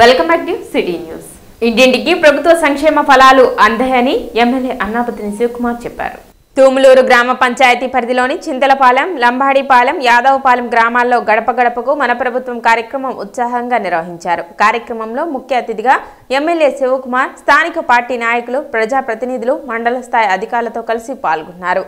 Welcome back to city news ఇంటింటికి ప్రభుత్వ సంక్షేమ ఫలాలు అందాయని ఎమ్మెల్యే అన్నాపతిని శివకుమార్ చెప్పారు. తూములూరు గ్రామ పంచాయతీ పరిధిలోని చింతలపాలెం లంబాడిపాలెం యాదవపాలెం గ్రామాల్లో గడప గడపకు మన ప్రభుత్వం కార్యక్రమం ఉత్సాహంగా నిర్వహించారు. కార్యక్రమంలో ముఖ్య అతిథిగా ఎమ్మెల్యే శివకుమార్ స్థానిక పార్టీ నాయకులు ప్రజాప్రతినిధులు మండల స్థాయి అధికారులతో కలిసి పాల్గొన్నారు.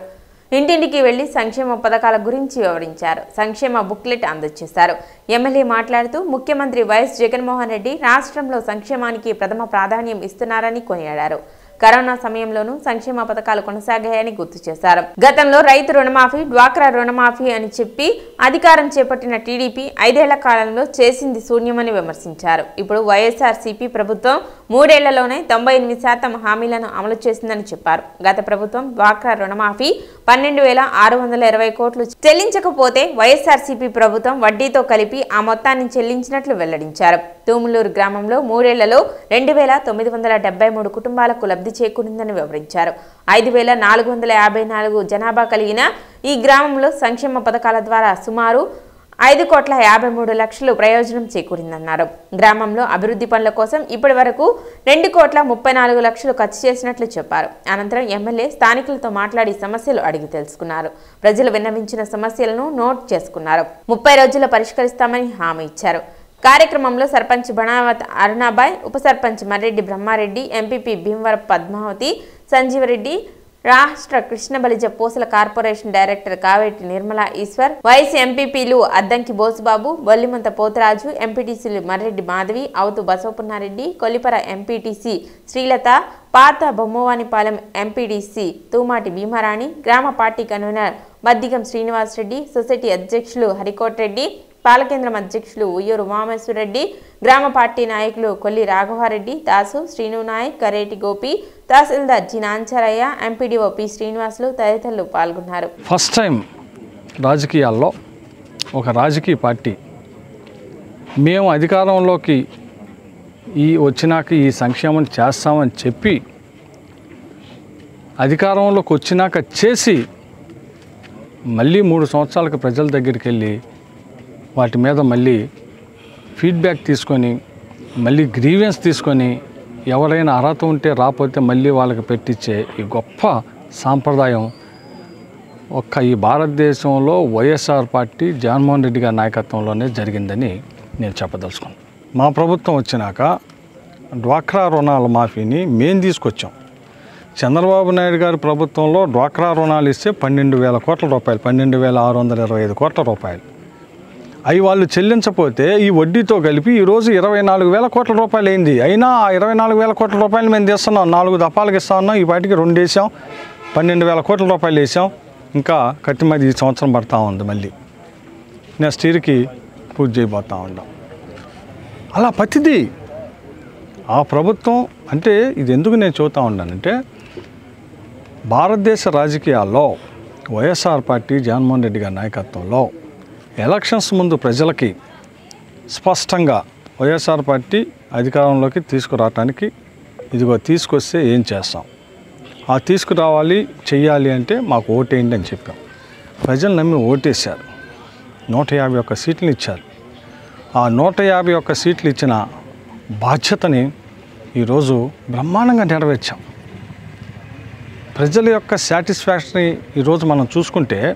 ఇంటింటికి వెళ్ళి సంక్షేమ పథకాల గురించి వివరించారు. సంక్షేమ బుక్లెట్ అందజేశారు. ఎమ్మెల్యే మాట్లాడుతూ ముఖ్యమంత్రి వైఎస్ జగన్మోహన్ రెడ్డి రాష్ట్రంలో సంక్షేమానికి ప్రథమ ప్రాధాన్యం ఇస్తున్నారని కొనియాడారు. కరోనా సమయంలోనూ సంక్షేమ పథకాలు కొనసాగాయని గుర్తు చేశారు. గతంలో రైతు రుణమాఫీ డ్వాక్రా రుణమాఫీ అని చెప్పి అధికారం చేపట్టిన టీడీపీ ఐదేళ్ళ కాలంలో చేసింది శూన్యమని విమర్శించారు. ఇప్పుడు వైఎస్ఆర్ సిపి ప్రభుత్వం మూడేళ్ళలోనే తొంభై ఎనిమిది శాతం హామీలను అమలు చేసిందని చెప్పారు. గత ప్రభుత్వం డ్వాక్రా రుణమాఫీ పన్నెండు వేల ఆరు వందల ఇరవై కోట్లు చెల్లించకపోతే వైఎస్ఆర్సీపీ ప్రభుత్వం వడ్డీతో కలిపి ఆ మొత్తాన్ని చెల్లించినట్లు వెల్లడించారు. తూములూరు గ్రామంలో మూడేళ్ళలో రెండు వేల తొమ్మిది వందల డెబ్బై మూడు కుటుంబాలకు లబ్ధి చేకూరిందని వివరించారు. ఐదు వేల నాలుగు వందల యాభై నాలుగు జనాభా కలిగిన ఈ గ్రామంలో సంక్షేమ పథకాల ద్వారా సుమారు ఐదు కోట్ల యాభై మూడు లక్షలు ప్రయోజనం చేకూరిందన్నారు. గ్రామంలో అభివృద్ధి పనుల కోసం ఇప్పటి వరకు రెండు కోట్ల ముప్పై నాలుగు లక్షలు ఖర్చు చేసినట్లు చెప్పారు. అనంతరం ఎమ్మెల్యే స్థానికులతో మాట్లాడి సమస్యలు అడిగి తెలుసుకున్నారు. ప్రజలు విన్నవించిన సమస్యలను నోట్ చేసుకున్నారు. ముప్పై రోజుల్లో పరిష్కరిస్తామని హామీ ఇచ్చారు. కార్యక్రమంలో సర్పంచ్ బణావత్ అరుణాబాయ్ ఉప సర్పంచ్ మర్రెడ్డి బ్రహ్మారెడ్డి ఎంపీపీ భీమవరం పద్మావతి సంజీవరెడ్డి రాష్ట్ర Krishna Balija Pusala corporation director Kaveti Nirmala Eshwar vice ఎంపీపీలు అద్దంకి బోసుబాబు బొల్లిమంత పోతరాజు ఎంపీటీసీలు మర్రెడ్డి మాధవి అవుతు బసవపున్నారెడ్డి కొల్లిపర ఎంపీటీసీ శ్రీలత పాత బొమ్మవానిపాలెం ఎంపీడీసీ తూమాటి భీమారాణి గ్రామ party convenor Maddigam Srinivasareddy society అధ్యక్షులు హరికోట్రెడ్డి పాలకేంద్రం అధ్యక్షులు ఉయ్యూరు ఉమామేశ్వరరెడ్డి గ్రామ పార్టీ నాయకులు Kolli Raghavareddy Dasu Srinu Naik Kareti Gopi tahsildar G Nancharaiah MPDO P Srinivasulu తదితరులు పాల్గొన్నారు. ఫస్ట్ టైం రాజకీయాల్లో ఒక రాజకీయ పార్టీ మేము అధికారంలోకి ఈ వచ్చినాక ఈ సంక్షేమం చేస్తామని చెప్పి అధికారంలోకి వచ్చినాక చేసి మళ్ళీ మూడు సంవత్సరాలకు ప్రజల దగ్గరికి వెళ్ళి వాటి మీద మళ్ళీ ఫీడ్బ్యాక్ తీసుకొని మళ్ళీ గ్రీవెన్స్ తీసుకొని ఎవరైనా అర్హత ఉంటే రాకపోతే మళ్ళీ వాళ్ళకి పెట్టించే ఈ గొప్ప సాంప్రదాయం ఒక్క ఈ భారతదేశంలో వైఎస్ఆర్ పార్టీ జగన్మోహన్ రెడ్డి గారి నాయకత్వంలోనే జరిగిందని నేను చెప్పదలుచుకున్నాను మా ప్రభుత్వం వచ్చినాక డ్వాక్రా రుణాల మాఫీని మేము తీసుకొచ్చాం. చంద్రబాబు నాయుడు గారి ప్రభుత్వంలో డ్వాక్రా రుణాలు ఇస్తే పన్నెండు వేల కోట్ల రూపాయలు పన్నెండు వేల ఆరు వందల ఇరవై ఐదు కోట్ల రూపాయలు. అవి వాళ్ళు చెల్లించపోతే ఈ వడ్డీతో కలిపి ఈరోజు ఇరవై నాలుగు వేల కోట్ల రూపాయలు అయింది. అయినా ఆ ఇరవై నాలుగు వేల కోట్ల రూపాయలు మేము తీస్తున్నాం. నాలుగు దఫాలకు ఇస్తా ఉన్నాం. ఈ వాటికి రెండు వేసాం. పన్నెండు వేల కోట్ల రూపాయలు వేసాం. ఇంకా కత్తిమది ఈ సంవత్సరం పడతా ఉంది మళ్ళీ. నెక్స్ట్ ఇయర్కి పూర్తి చేయబోతూ ఉన్నాం. అలా ప్రతిదీ ఆ ప్రభుత్వం అంటే ఇది ఎందుకు నేను చూస్తూ ఉన్నానంటే భారతదేశ రాజకీయాల్లో వైఎస్ఆర్ పార్టీ జగన్మోహన్ రెడ్డి గారి నాయకత్వంలో ఎలక్షన్స్ ముందు ప్రజలకి స్పష్టంగా వైఎస్ఆర్ పార్టీ అధికారంలోకి తీసుకురావటానికి ఇదిగో తీసుకొస్తే ఏం చేస్తాం? ఆ తీసుకురావాలి చెయ్యాలి అంటే మాకు ఓటేయండి అని చెప్పాం. ప్రజలు నమ్మి ఓటేశారు. నూట యాభై ఒక్క సీట్లు ఇచ్చారు. ఆ నూట యాభై ఒక్క సీట్లు ఇచ్చిన బాధ్యతని ఈరోజు బ్రహ్మాండంగా నెరవేర్చాం. ప్రజల యొక్క సాటిస్ఫాక్షన్ని ఈరోజు మనం చూసుకుంటే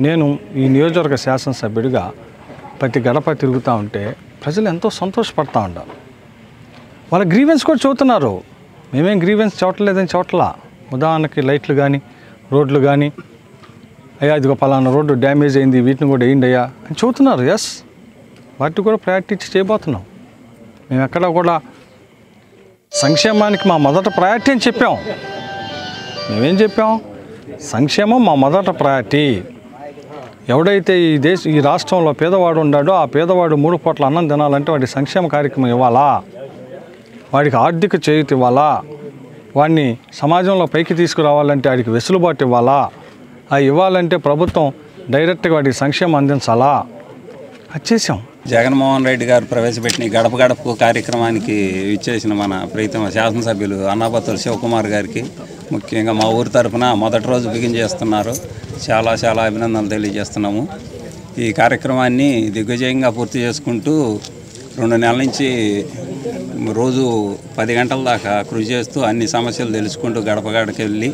నేను ఈ నియోజకవర్గ శాసనసభ్యుడిగా ప్రతి గడప తిరుగుతూ ఉంటే ప్రజలు ఎంతో సంతోషపడతా ఉంటారు వాళ్ళ గ్రీవెన్స్ కూడా చూస్తున్నారు మేమేం గ్రీవెన్స్ చూడలేదని చోట్ల ఉదాహరణకి లైట్లు కానీ రోడ్లు కానీ అయ్యా ఇదిగో పలానా రోడ్డు డ్యామేజ్ అయింది వీటిని కూడా వేయండి అయ్యా అని చూస్తున్నారు ఎస్ వాటిని కూడా ప్రయారిటీ ఇచ్చి చేయబోతున్నాం. మేము ఎక్కడ కూడా సంక్షేమానికి మా మొదట ప్రయారిటీ అని చెప్పాం. మేమేం చెప్పాం? సంక్షేమం మా మొదట ప్రయారిటీ. ఎవడైతే ఈ దేశ ఈ రాష్ట్రంలో పేదవాడు ఉన్నాడో ఆ పేదవాడు మూడు పూట్ల అన్నం తినాలంటే వాడి సంక్షేమ కార్యక్రమం ఇవ్వాలా? వాడికి ఆర్థిక చేయూత ఇవ్వాలా? వాడిని సమాజంలో పైకి తీసుకురావాలంటే వాడికి వెసులుబాటు ఇవ్వాలా? ఆ ఇవ్వాలంటే ప్రభుత్వం డైరెక్ట్గా వాడికి సంక్షేమం అందించాలా? అది చేసాం జగన్మోహన్ రెడ్డి గారు ప్రవేశపెట్టిన గడప గడప కార్యక్రమానికి ఇచ్చేసిన మన ప్రీతమ శాసనసభ్యులు అన్నాపత్రులు శివకుమార్ గారికి ముఖ్యంగా మా ఊరి తరఫున మొదటి రోజు బిగిన్ చేస్తున్నారు. చాలా చాలా అభినందనలు తెలియజేస్తున్నాము. ఈ కార్యక్రమాన్ని దిగ్విజయంగా పూర్తి చేసుకుంటూ రెండు నెలల నుంచి రోజు పది గంటల దాకా కృషి చేస్తూ అన్ని సమస్యలు తెలుసుకుంటూ గడప వెళ్ళి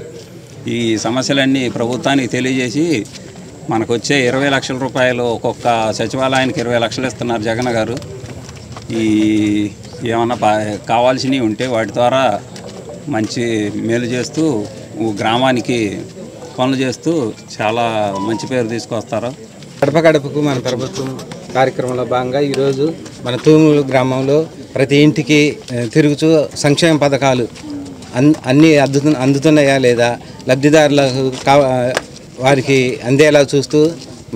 ఈ సమస్యలన్నీ ప్రభుత్వానికి తెలియజేసి మనకు వచ్చే ఇరవై లక్షల రూపాయలు ఒక్కొక్క సచివాలయానికి ఇరవై లక్షలు ఇస్తున్నారు జగన్ గారు. ఈ ఏమన్నా కావాల్సినవి ఉంటే వాటి ద్వారా మంచి మేలు చేస్తూ గ్రామానికి పనులు చేస్తూ చాలా మంచి పేరు తీసుకొస్తారు. గడప గడపకు మన ప్రభుత్వం కార్యక్రమంలో భాగంగా ఈరోజు మన తూములు గ్రామంలో ప్రతి ఇంటికి తిరుగుతూ సంక్షేమ పథకాలు అన్ అన్నీ అందుతు అందుతున్నాయా లేదా? లబ్ధిదారులకు కావ వారికి అందేలా చూస్తూ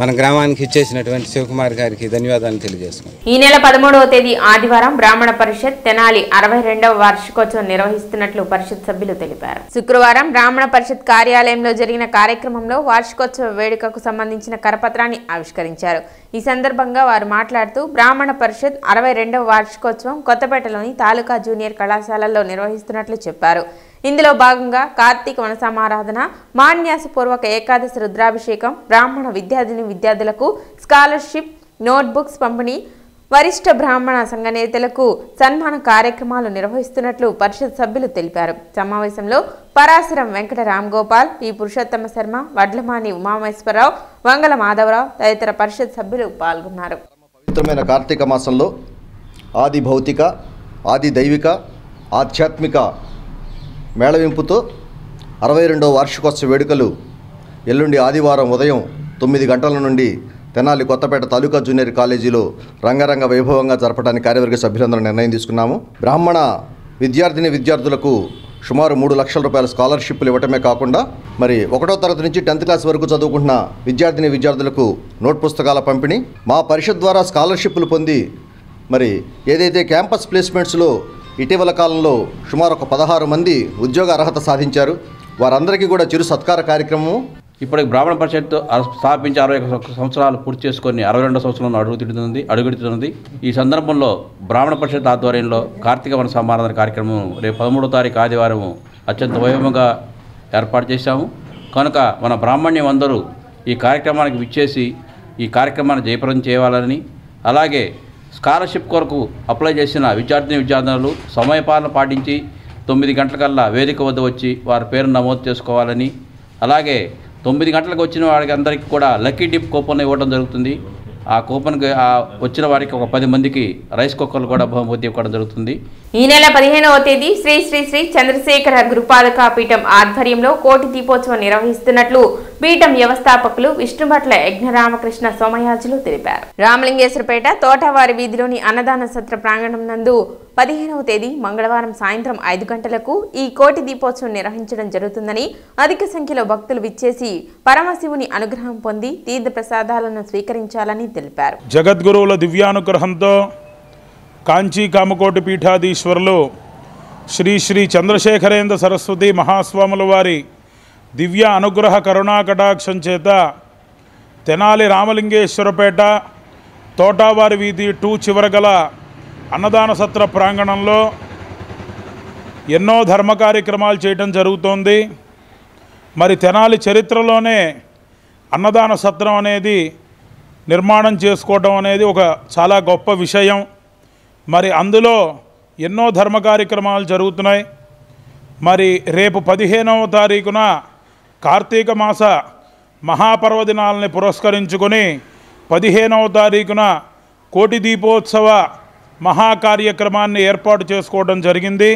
మన గ్రామానికి ఇచ్చేసినటువంటి శివకుమార్ గారికి ధన్యవాదాలు తెలియజేసుకున్నాం ఈ నెల పదమూడవ తేదీ ఆదివారం బ్రాహ్మణ పరిషత్ తెనాలి అరవై రెండవ వార్షికోత్సవం నిర్వహిస్తున్నట్లు పరిషత్ సభ్యులు తెలిపారు. శుక్రవారం బ్రాహ్మణ పరిషత్ కార్యాలయంలో జరిగిన కార్యక్రమంలో వార్షికోత్సవ వేడుకకు సంబంధించిన కరపత్రాన్ని ఆవిష్కరించారు. ఈ సందర్భంగా వారు మాట్లాడుతూ బ్రాహ్మణ పరిషత్ అరవై రెండవ వార్షికోత్సవం కొత్తపేటలోని తాలూకా జూనియర్ కళాశాలలో నిర్వహిస్తున్నట్లు చెప్పారు. ఇందులో భాగంగా కార్తీక వనసమారాధన మాన్యాసపూర్వక ఏకాదశి రుద్రాభిషేకం బ్రాహ్మణ విద్యార్థిని విద్యార్థులకు స్కాలర్షిప్ నోట్బుక్స్ పంపిణీ వరిష్ఠ బ్రాహ్మణ సంఘ నేతలకు సన్మాన కార్యక్రమాలు నిర్వహిస్తున్నట్లు పరిషత్ సభ్యులు తెలిపారు. సమావేశంలో పరాశరం వెంకట రామ్గోపాల్ పి. పురుషోత్తమ శర్మ వడ్లమాని ఉమామేశ్వరరావు వంగల మాధవరావు తదితర పరిషత్ సభ్యులు పాల్గొన్నారు. పవిత్రమైన కార్తీక మాసంలో ఆది భౌతిక ఆది దైవిక ఆధ్యాత్మిక మేళవింపుతో అరవై రెండవ వార్షికోత్సవ వేడుకలు ఎల్లుండి ఆదివారం ఉదయం తొమ్మిది గంటల నుండి తెనాలి కొత్తపేట తాలూకా జూనియర్ కాలేజీలో రంగరంగ వైభవంగా జరపడానికి కార్యవర్గ సభ్యులందరూ నిర్ణయం తీసుకున్నాము. బ్రాహ్మణ విద్యార్థిని విద్యార్థులకు సుమారు మూడు లక్షల రూపాయల స్కాలర్షిప్లు ఇవ్వటమే కాకుండా మరి ఒకటో తరగతి నుంచి టెన్త్ క్లాస్ వరకు చదువుకుంటున్న విద్యార్థిని విద్యార్థులకు నోట్ పుస్తకాల పంపిణీ. మా పరిషత్ ద్వారా స్కాలర్షిప్లు పొంది మరి ఏదైతే క్యాంపస్ ప్లేస్మెంట్స్లో ఇటీవల కాలంలో సుమారు ఒక పదహారు మంది ఉద్యోగ అర్హత సాధించారు. వారందరికీ కూడా చిరు సత్కార కార్యక్రమం ఇప్పటికి బ్రాహ్మణ పరిషత్ స్థాపించి అరవై సంవత్సరాలు పూర్తి చేసుకొని అరవై రెండో సంవత్సరంలో అడుగుతిడుతుంది అడుగుతున్నది ఈ సందర్భంలో బ్రాహ్మణ పరిషత్ ఆధ్వర్యంలో కార్తీక వన సమారాధన కార్యక్రమం రేపు పదమూడో తారీఖు ఆదివారం అత్యంత వైభవంగా ఏర్పాటు చేశాము. కనుక మన బ్రాహ్మణ్యం అందరూ ఈ కార్యక్రమానికి విచ్చేసి ఈ కార్యక్రమాన్ని జయప్రదం చేయాలని అలాగే స్కాలర్షిప్ కొరకు అప్లై చేసిన విద్యార్థిని విద్యార్థులు సమయపాలన పాటించి తొమ్మిది గంటలకల్లా వేదిక వద్ద వచ్చి వారి పేరు నమోదు చేసుకోవాలని అలాగే తొమ్మిది గంటలకు వచ్చిన వారికి అందరికీ కూడా లక్కీ డిప్ కూపన్ ఇవ్వడం జరుగుతుంది. ఆ కూపన్ వచ్చిన వారికి ఒక పది మందికి రైస్ కుక్కర్లు కూడా బహుమతి ఇవ్వడం జరుగుతుంది. ఈ నెల పదిహేనవ తేదీ శ్రీ శ్రీ శ్రీ చంద్రశేఖర గురుపాదక పీఠం ఆధ్వర్యంలో కోటి దీపోత్సవం నిర్వహిస్తున్నట్లు పీఠం వ్యవస్థాపకులు విష్ణుభట్ల యజ్ఞరామకృష్ణ సోమయాజులు తెలిపారు. రామలింగేశ్వరపేట తోటవారి వీధిలోని అన్నదాన సత్ర ప్రాంగణం నందు పదిహేనవ తేదీ మంగళవారం సాయంత్రం ఐదు గంటలకు ఈ కోటి దీపోత్సవం నిర్వహించడం జరుగుతుందని అధిక సంఖ్యలో భక్తులు విచ్చేసి పరమశివుని అనుగ్రహం పొంది తీర్థ ప్రసాదాలను స్వీకరించాలని తెలిపారు. జగద్గురువుల దివ్యానుగ్రహంతో కాంచీ కామకోటి పీఠాధీశ్వరులు శ్రీ శ్రీ చంద్రశేఖరేంద్ర సరస్వతి మహాస్వాముల వారి దివ్య అనుగ్రహ కరుణా కటాక్షం చేత తెనాలి రామలింగేశ్వరపేట తోటావారి వీధి టూ చివర గల అన్నదాన సత్ర ప్రాంగణంలో ఎన్నో ధర్మ కార్యక్రమాలు చేయటం జరుగుతోంది. మరి తెనాలి చరిత్రలోనే అన్నదాన సత్రం అనేది నిర్మాణం చేసుకోవడం అనేది ఒక చాలా గొప్ప విషయం. మరి అందులో ఎన్నో ధర్మ కార్యక్రమాలు జరుగుతున్నాయి. మరి రేపు పదిహేనవ తారీఖున కార్తీక మాస మహాపర్వదినాలని పురస్కరించుకొని పదిహేనవ తారీఖున కోటి దీపోత్సవ మహా కార్యక్రమాన్ని ఏర్పాటు చేసుకోవడం జరిగింది.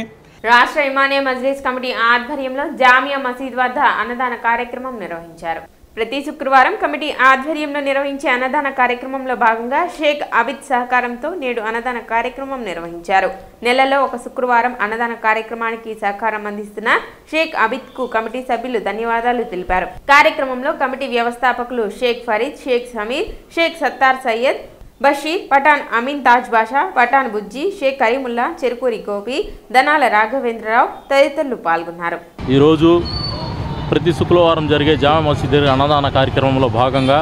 రాష్ట్ర ఇమానియా మజ్లిస్ కమిటీ ఆధ్వర్యంలో జామియా మసీద్ వద్ద అన్నదాన కార్యక్రమం నిర్వహించారు. ప్రతి శుక్రవారం కమిటీ ఆధ్వర్యంలో నిర్వహించే అన్నదాన కార్యక్రమంలో భాగంగా షేక్ అబిద్ సహకారంతో నేడు అన్నదాన కార్యక్రమం నిర్వహించారు. నెలలో ఒక శుక్రవారం అన్నదాన కార్యక్రమానికి సహకారం అందిస్తున్న షేక్ అబిద్కు కమిటీ సభ్యులు ధన్యవాదాలు తెలిపారు. కార్యక్రమంలో కమిటీ వ్యవస్థాపకులు షేక్ ఫరీద్ షేక్ సమీర్ షేక్ సత్తార్ సయ్యద్ బషీర్ పఠాన్ అమీన్ తాజ్ బాషా పఠాన్ బుజ్జి షేక్ కరీముల్లా చెరుకూరి గోపి దనాల రాఘవేంద్రరావు తదితరులు పాల్గొన్నారు. ఈరోజు ప్రతి శుక్రవారం జరిగే జామా మసీద్ అన్నదాన కార్యక్రమంలో భాగంగా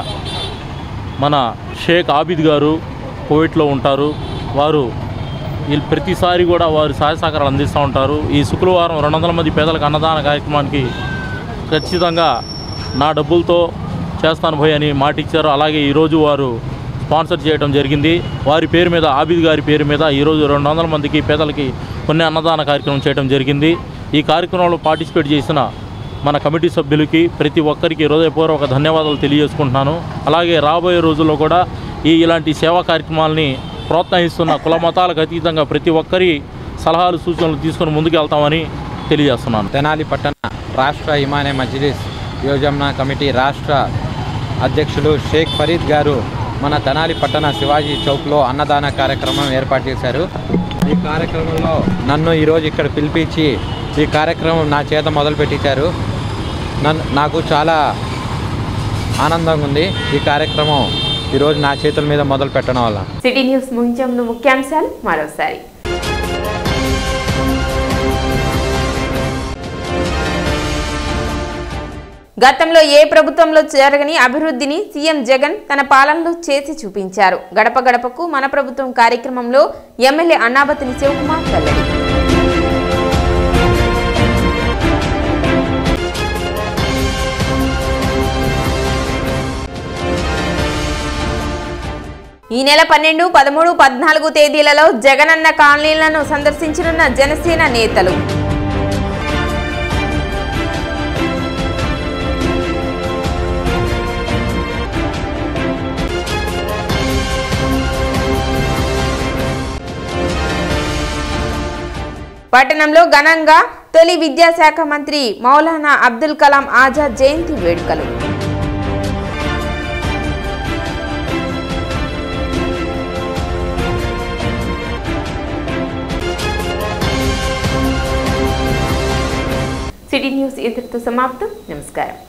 మన షేక్ ఆబిద్ గారు కోవిట్లో ఉంటారు. వారు వీళ్ళు ప్రతిసారి కూడా వారు సహాయ సహకారాలు అందిస్తూ ఉంటారు. ఈ శుక్రవారం రెండు వందల మంది పేదలకు అన్నదాన కార్యక్రమానికి ఖచ్చితంగా నా డబ్బులతో చేస్తాను పోయి అని మాట ఇచ్చారు అలాగే ఈరోజు వారు స్పాన్సర్ చేయడం జరిగింది. వారి పేరు మీద ఆబిద్ గారి పేరు మీద ఈరోజు రెండు వందల మందికి పేదలకి కొన్ని అన్నదాన కార్యక్రమం చేయడం జరిగింది. ఈ కార్యక్రమంలో పార్టిసిపేట్ చేసిన మన కమిటీ సభ్యులకి ప్రతి ఒక్కరికి హృదయపూర్వక ధన్యవాదాలు తెలియజేసుకుంటున్నాను. అలాగే రాబోయే రోజుల్లో కూడా ఈ ఇలాంటి సేవా కార్యక్రమాలని ప్రోత్సహిస్తున్న కుల మతాలకు అతీతంగా ప్రతి ఒక్కరి సలహాలు సూచనలు తీసుకొని ముందుకు వెళ్తామని తెలియజేస్తున్నాను. తెనాలి పట్టణ రాష్ట్ర ఇమానే మజ్లిస్ యోజన కమిటీ రాష్ట్ర అధ్యక్షులు షేక్ ఫరీద్ గారు మన తెనాలి పట్టణ శివాజీ చౌక్లో అన్నదాన కార్యక్రమం ఏర్పాటు చేశారు. ఈ కార్యక్రమంలో నన్ను ఈరోజు ఇక్కడ పిలిపించి ఈ కార్యక్రమం నా చేత మొదలు పెట్టించారు. నన్ను నాకు చాలా ఆనందంగా ఉంది ఈ కార్యక్రమం ఈరోజు నా చేతుల మీద మొదలు పెట్టడం వల్ల. సిటీ న్యూస్ ముగించే ముఖ్యాంశాలు మరోసారి. గతంలో ఏ ప్రభుత్వంలో జరగని అభివృద్ధిని సీఎం జగన్ తన పాలనలో చేసి చూపించారు. గడప గడపకు మన ప్రభుత్వం కార్యక్రమంలో ఎమ్మెల్యే అన్నాబతిని శివకుమార్ వెల్లడి ఈ నెల పన్నెండు పదమూడు పద్నాలుగు తేదీలలో జగనన్న కాలనీలను సందర్శించనున్న జనసేన నేతలు. పట్టణంలో ఘనంగా తొలి విద్యాశాఖ మంత్రి మౌలానా అబ్దుల్ కలాం ఆజాద్ జయంతి వేడుకలు. సిటీ న్యూస్ ఇంతటితో సమాప్తం. నమస్కారం.